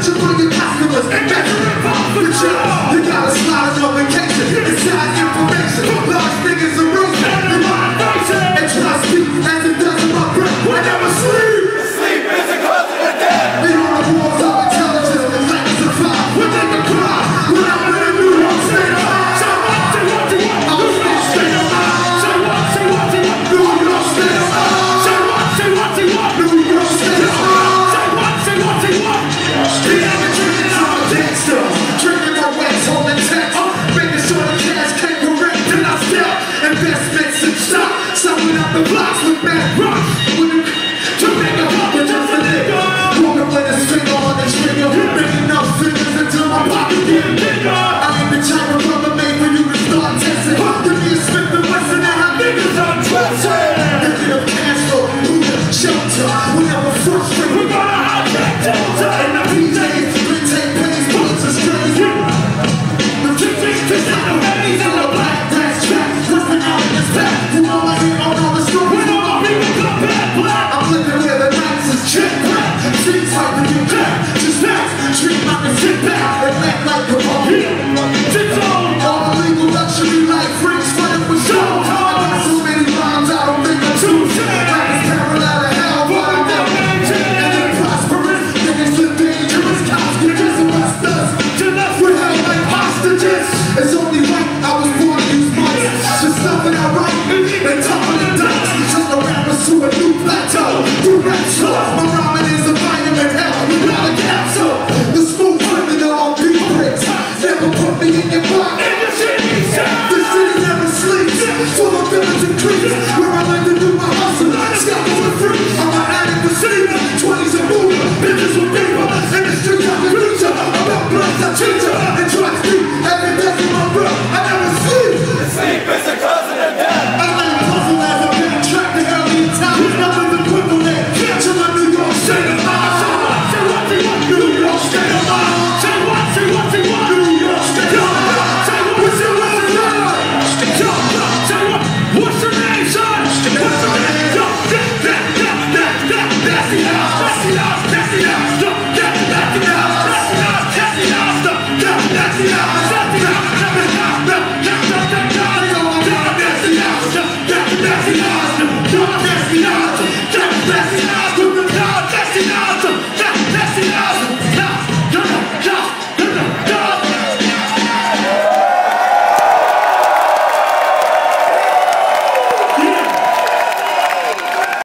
that you bring your customers. The job. You gotta slide it up and catch it. Inside. man, run! Don't test me now.